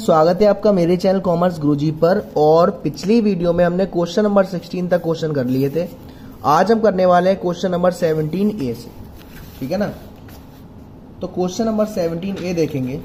स्वागत है आपका मेरे चैनल कॉमर्स गुरुजी पर, और पिछली वीडियो में हमने क्वेश्चन नंबर 16 तक क्वेश्चन कर लिए थे। आज हम करने वाले हैं क्वेश्चन नंबर 17 ए से। ठीक है ना? तो क्वेश्चन नंबर 17 ए देखेंगे।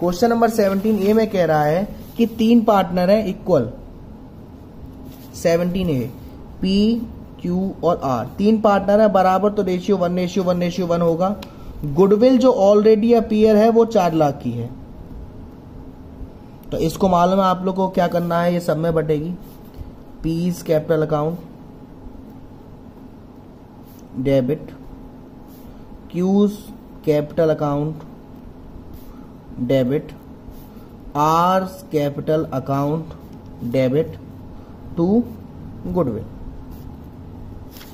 क्वेश्चन नंबर 17 ए में कह रहा है कि तीन पार्टनर है इक्वल। 17 ए, पी क्यू और आर तीन पार्टनर है, बराबर तो ratio one ratio one ratio one होगा। गुडविल जो ऑलरेडी अपीयर है, वो चार लाख की है। तो इसको मालूम है आप लोग को क्या करना है, ये सब में बटेगी। P's capital account debit Q's capital account debit R capital account debit to goodwill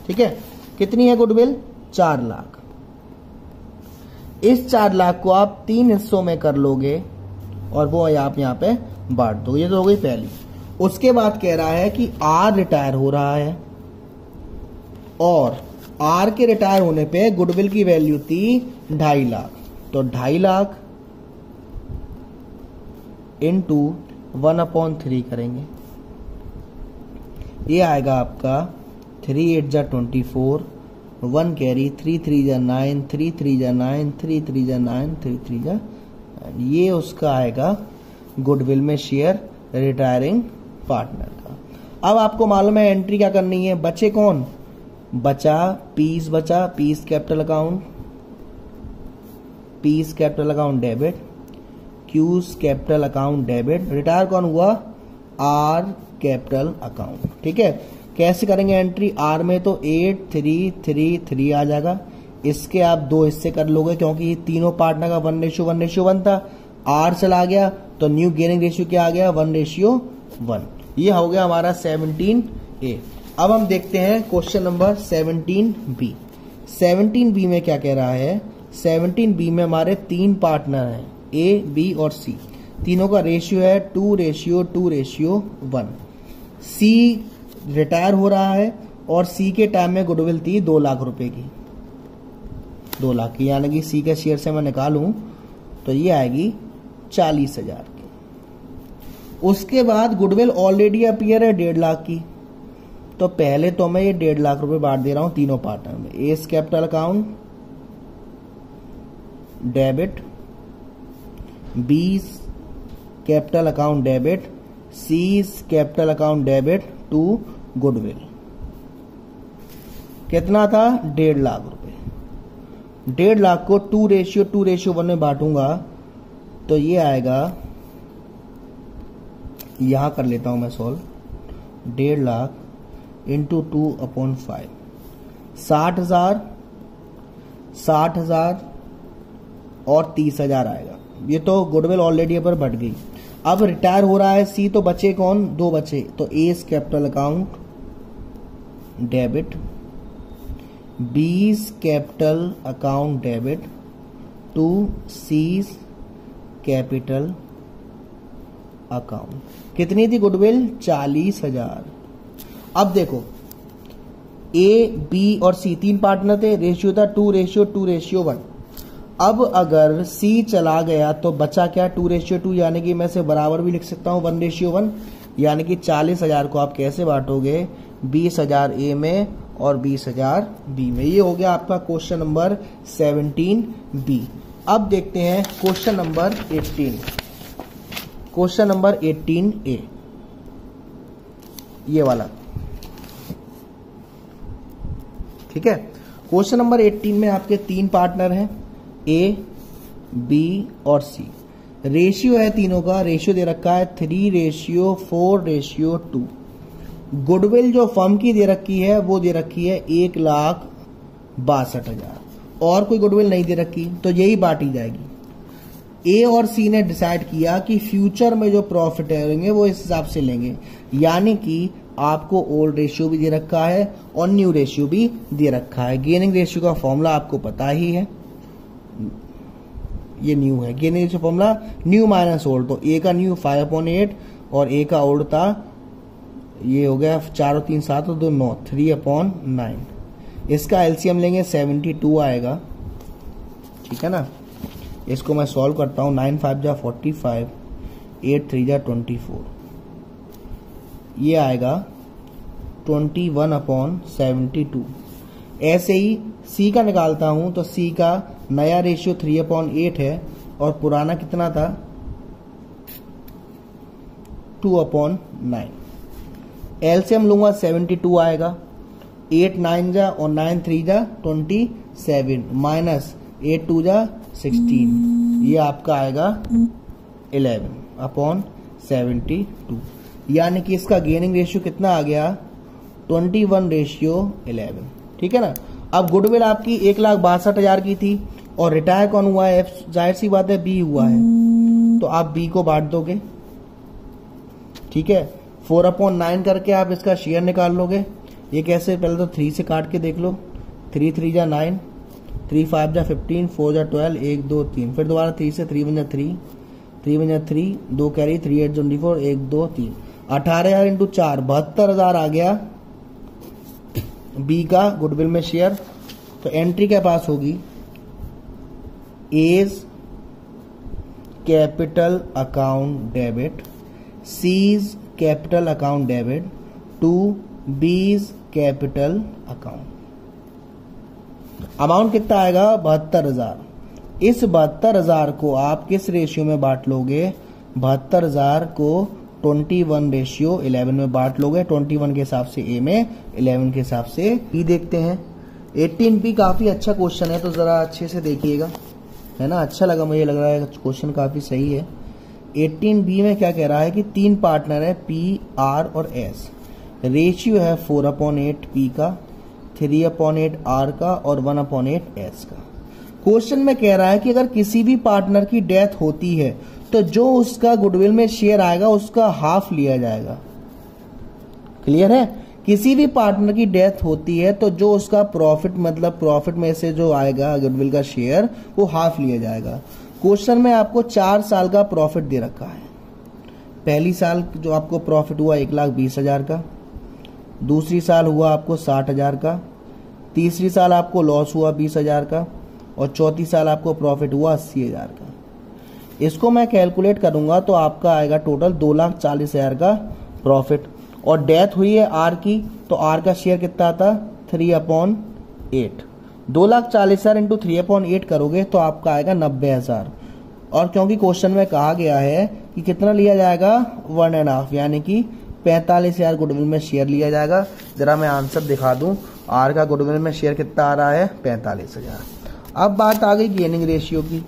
ठीक है? कितनी है गुडविल चार लाख। इस चार लाख को आप तीन हिस्सों में कर लोगे और वो आप यहाँ पे बांट दो। ये तो हो गई पहली। उसके बाद कह रहा है कि आर रिटायर हो रहा है। और आर के रिटायर होने पे गुडविल की वैल्यू थी ढाई लाख। तो ढाई lakh into one upon three करेंगे। ये आएगा आपका थ्री एट जा twenty four one carry three three जा नाइन थ्री थ्री जा नाइन थ्री थ्री जा नाइन थ्री थ्री जा ये उसका आएगा गुडविल में शेयर रिटायरिंग पार्टनर का। अब आपको मालूम है एंट्री क्या करनी है? बचे कौन? बचा पीस बचा P's capital account P's capital account debit Q's capital account debit retire कौन हुआ? आर कैपिटल अकाउंट ठीक है? कैसे करेंगे एंट्री आर में तो एट थ्री थ्री थ्री आ जाएगा। इसके आप दो हिस्से कर लोगे क्योंकि तीनों पार्टनर का one ratio one ratio one था। आर चला गया तो न्यू गेनिंग रेशियो क्या आ गया? वन रेशियो वन ये हो गया हमारा सेवनटीन ए अब हम देखते हैं question number seventeen B seventeen B में क्या कह रहा है? सेवनटीन बी में हमारे तीन पार्टनर हैं ए बी और सी तीनों का रेशियो है two ratio two ratio one C retire हो रहा है और सी के टाइम में गुडविल थी दो लाख रुपए की। दो लाख की, यानी कि सी के शेयर से मैं निकालूं तो ये आएगी चालीस हज़ार की। उसके बाद गुडविल ऑलरेडी अपियर है डेढ़ लाख की। तो पहले तो मैं ये डेढ़ लाख रुपए बांट दे रहा हूँ तीनों पार्टनर में। A's capital account debit B's capital account debit C's capital account debit to goodwill. कितना था? डेढ़ लाख रुपए। डेढ़ लाख को two ratio two ratio one में बांटूँगा तो ये आएगा, यहाँ कर लेता हूँ मैं सॉल्व डेढ़ lakh into two upon five साठ हज़ार साठ हज़ार और तीस हज़ार आएगा। ये तो गुडविल ऑलरेडी पर बढ़ गई। अब रिटायर हो रहा है सी तो बचे कौन? दो बचे। तो S capital account debit B's capital account debit to C's capital account कितनी थी गुडविल चालीस हज़ार। अब देखो। ए बी और सी तीन पार्टनर थे। रेशियो था two ratio two ratio one अब अगर सी चला गया तो बचा क्या टू रेशियो टू यानी कि मैं से बराबर भी लिख सकता हूँ वन रेशियो वन यानी कि चालीस हज़ार को आप कैसे बांटोगे? बीस हज़ार ए में और बीस हज़ार बी में। ये हो गया आपका क्वेश्चन नंबर सेवनटीन बी अब देखते हैं question number eighteen question number eighteen A ये वाला। ठीक है? क्वेश्चन नंबर 18 में आपके तीन पार्टनर हैं। ए बी और सी रेशियो है तीनों का रेशियो दे रखा है three ratio four ratio two goodwill जो फर्म की दे रखी है, वो दे रखी है एक लाख बासठ हज़ार. और कोई गुडविल नहीं दे रखी तो यही बांटी जाएगी. ए और सी ने डिसाइड किया कि फ्यूचर में जो प्रॉफिट होंगे, वो इस हिसाब से लेंगे. यानी कि आपको ओल्ड रेशियो भी दे रखा है और न्यू रेशियो भी दे रखा है. गेनिंग रेशियो का फॉर्मूला आपको पता ही है. ये न्यू है। Ratio formula new minus old तो ए का न्यू फाइव अपॉन एट और ए का ओल्ड था, ये हो गया चार और तीन सात और दो नौ थ्री अपॉन नाइन इसका एलसीएम लेंगे सेवेंटी टू आएगा। ठीक है ना? इसको मैं सॉल्व करता हूँ नाइन फाइव जा फोर्टी फाइव एट थ्री जा ट्वेंटी फोर ये आएगा twenty one upon seventy two ऐसे ही सी का निकालता हूँ तो सी का नया रेशियो थ्री अपॉन एट है, और पुराना कितना था? टू अपॉन नाइन एलसीएम लूँगा सेवेंटी टू आएगा एट नाइन जा और नाइन थ्री जा twenty seven minus eight two जा सिक्सटीन ये आपका आएगा इलेवन अपॉन सेवेंटी टू यानी कि इसका गेनिंग रेशियो कितना आ गया? ट्वेंटी वन रेशियो इलेवन ठीक है ना? अब गुडविल आपकी एक लाख बासठ हज़ार की थी और रिटायर कौन हुआ है? ज़ाहिर सी बात है, बी हुआ है। तो आप बी को बांट दोगे। ठीक है? फोर अपॉन नाइन करके आप इसका शेयर निकाल लोगे। ये कैसे? पहले तो थ्री से काट के देख लो। थ्री थ्री जा नाइन। थ्री, फाइव जा फिफ्टीन। फोर जा ट्वेल्व। एक, दो, तीन। फिर दोबारा थ्री से थ्री वन जा थ्री। थ्री वन जा थ्री। दो carry, three, eight, twenty four. एक, दो, तीन। अठारह हज़ार इंटू चार। बहत्तर हज़ार आ गया। बी का गुडविल में शेयर तो एंट्री क्या पास होगी? A's capital account debit C's capital account debit to B's capital account amount कितना आएगा? बहत्तर हज़ार। इस बहत्तर हज़ार को आप किस रेशियो में बांट लोगे? बहत्तर हज़ार को ट्वेंटी वन रेशियो इलेवन में बांट लोगे, ट्वेंटी वन के हिसाब से ए में इलेवन के हिसाब से बी देखते हैं। एटीन बी काफ़ी अच्छा क्वेश्चन है तो जरा अच्छे से देखिएगा। है ना? अच्छा लगा मुझे, लग रहा है क्वेश्चन काफ़ी सही है। एटीन बी में क्या कह रहा है कि तीन पार्टनर है पी आर और एस रेशियो है फोर अपॉन एट पी का थ्री अपॉन एट आर का और वन अपॉन एट एस का। क्वेश्चन में कह रहा है कि अगर किसी भी पार्टनर की डेथ होती है तो जो उसका गुडविल में शेयर आएगा, उसका हाफ़ लिया जाएगा। क्लियर है? किसी भी पार्टनर की डेथ होती है तो जो उसका प्रॉफिट मतलब प्रॉफिट में से जो आएगा, गुडविल का शेयर, वो हाफ़ लिया जाएगा। क्वेश्चन में आपको चार साल का प्रॉफिट दे रखा है। पहली साल जो आपको प्रॉफिट हुआ एक लाख बीस हज़ार का, दूसरी साल हुआ आपको साठ हज़ार का, तीसरी साल आपको लॉस हुआ बीस हज़ार का, और चौथी साल आपको प्रॉफिट हुआ अस्सी हज़ार का। इसको मैं कैलकुलेट करूँगा तो आपका आएगा टोटल दो लाख चालीस हज़ार का प्रॉफिट और डेथ हुई है आर की तो आर का शेयर कितना आता? थ्री अपॉन एट दो लाख चालीस हज़ार इंटू थ्री अपॉन एट करोगे तो आपका आएगा नब्बे हज़ार. और क्योंकि क्वेश्चन में कहा गया है कि कितना लिया जाएगा? वन एंड हाफ़ यानी कि पैंतालीस हज़ार गुडविल में शेयर लिया जाएगा. जरा मैं आंसर दिखा दूँ. आर का गुडविल में शेयर कितना आ रहा है? पैंतालीस हज़ार. अब बात आ गई गेनिंग रेशियो की.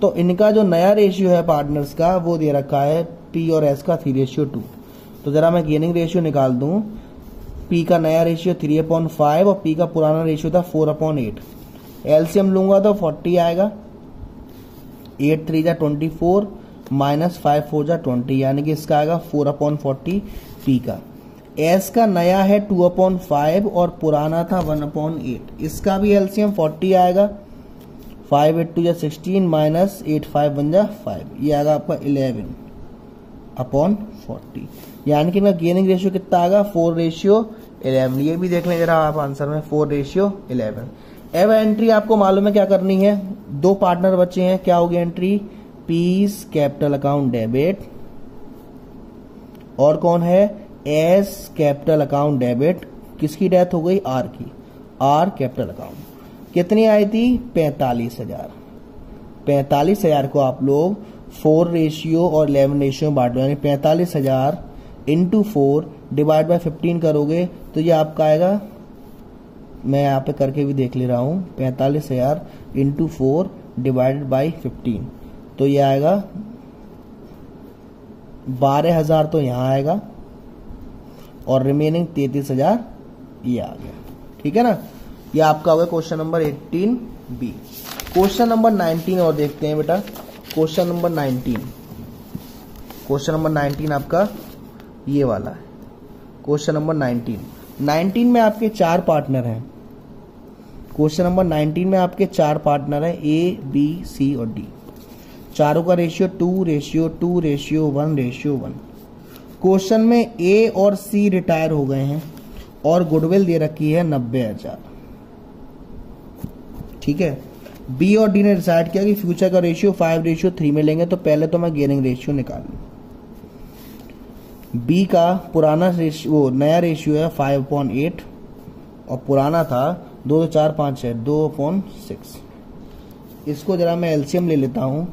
तो इनका जो नया रेशियो है पार्टनर्स का, वो दे रखा है पी और एस का थ्री रेशियो टू तो जरा मैं गेनिंग रेशियो निकाल दूँ। पी का नया रेशियो थ्री अपॉन फाइव और पी का पुराना रेशियो था फोर अपॉन एट एलसीएम लूँगा तो फोर्टी आएगा। एट थ्री जा twenty four minus five four जा ट्वेंटी यानी कि इसका आएगा फोर अपॉन फोर्टी पी का। एस का नया है टू अपॉन फाइव और पुराना था वन अपॉन एट इसका भी एलसीएम फोर्टी आएगा। फाइव एट टू या sixteen minus eight five one जा फाइव ये आएगा आपका इलेवन अपॉन फोर्टी यानी कि इनका गेनिंग रेशियो कितना आएगा फोर रेशियो इलेवन ये भी देख लें जरा आप आंसर में. फोर रेशियो इलेवन एव एंट्री आपको मालूम है क्या करनी है? दो पार्टनर बचे हैं. क्या होगी entry P's capital account debit और कौन है? एस कैपिटल अकाउंट डेबिट किसकी डेथ हो गई? आर की. आर कैपिटल अकाउंट कितनी आई थी? पैंतालीस हज़ार। पैंतालीस हज़ार को आप लोग फोर रेशियो और इलेवन रेशियो में बांटो, यानी पैंतालीस हज़ार into four divide by fifteen करोगे तो ये आपका आएगा। मैं यहाँ पे करके भी देख ले रहा हूँ। पैंतालीस हज़ार into four divided by fifteen तो ये आएगा। बारह हज़ार तो यहाँ आएगा। और रिमेनिंग तैतीस हज़ार ये आ गया। ठीक है ना? ये आपका होगा question number 18 B. Question number 19 और देखते हैं बेटा। क्वेश्चन नंबर 19 क्वेश्चन नंबर 19 आपका ये वाला है। क्वेश्चन नंबर 19 19 में आपके चार पार्टनर हैं। क्वेश्चन नंबर 19 में आपके चार पार्टनर हैं, ए, बी, सी और डी। चारों का ratio two ratio two ratio one ratio one question में ए और सी रिटायर हो गए हैं और गुडविल दे रखी है नब्बे हज़ार। ठीक है? बी और डी ने डिसाइड किया कि फ्यूचर का रेशियो फाइव रेशियो थ्री में लेंगे तो पहले तो मैं गेयरिंग रेशियो निकाल लूँ। बी का पुराना रेशियो नया रेशियो है फाइव अपॉन एट और पुराना था दो दो चार पाँच है दो अपॉन सिक्स इसको जरा मैं एलसीएम ले लेता हूँ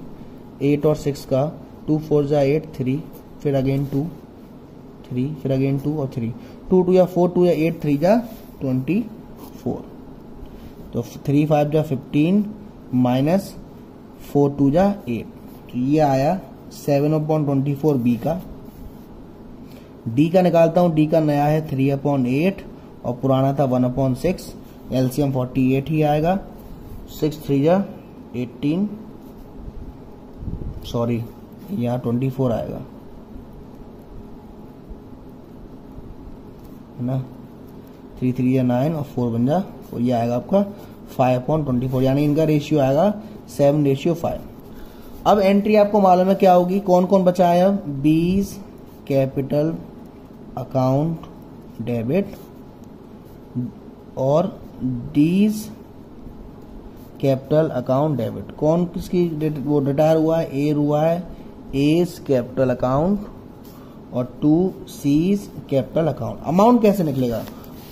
एट और सिक्स का टू फोर जा एट थ्री फिर अगेन टू थ्री फिर अगेन टू और थ्री टू टू या फोर टू या एट थ्री जा ट्वेंटी फोर तो थ्री फाइव जा फिफ्टीन माइनस फोर टू जा एट तो ये आया seven upon twenty four B का। डी का निकालता हूँ डी का नया है थ्री अपॉन एट और पुराना था one upon six LCM forty eight ही आएगा। सिक्स थ्री जा एटीन सॉरी यहाँ ट्वेंटी फोर आएगा। है ना? थ्री थ्री या नाइन और फोर बन जा और ये आएगा आपका फाइव अपॉन ट्वेंटी फोर यानी इनका रेशियो आएगा सेवन रेशियो फाइव अब एंट्री आपको मालूम है क्या होगी? कौन कौन बचा है बीस कैपिटल अकाउंट डेबिट और डीज कैपिटल अकाउंट डेबिट कौन किसकी वो रिटायर हुआ है? ए हुआ है। एस कैपिटल अकाउंट और to C's capital account amount कैसे निकलेगा?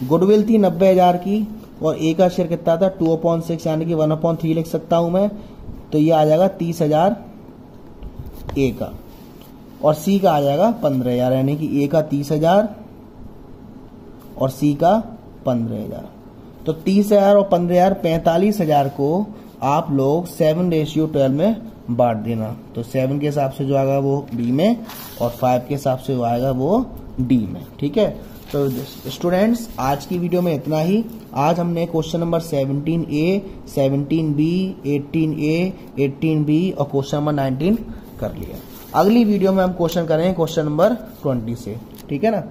गुडविल थी नब्बे हज़ार की। और ए का शेयर कितना था? टू अपॉइंट सिक्स यानी कि वन अपॉइंट थ्री लिख सकता हूँ मैं। तो ये आ जाएगा तीस हज़ार ए का। और सी का आ जाएगा पंद्रह हज़ार, यानी कि ए का तीस हज़ार और सी का पंद्रह हज़ार। तो तीस हज़ार और पंद्रह हज़ार, पैंतालीस हज़ार को आप लोग सेवन रेशियो ट्वेल्व में बांट देना। तो सेवन के हिसाब से जो आएगा वो बी में और फाइव के हिसाब से जो आएगा वो डी में। ठीक है? तो स्टूडेंट्स आज की वीडियो में इतना ही। आज हमने question number 17 A 17 B 18 A 18 B और क्वेश्चन नंबर 19 कर लिया अगली वीडियो में हम क्वेश्चन करेंगे क्वेश्चन नंबर 20 से। ठीक है ना?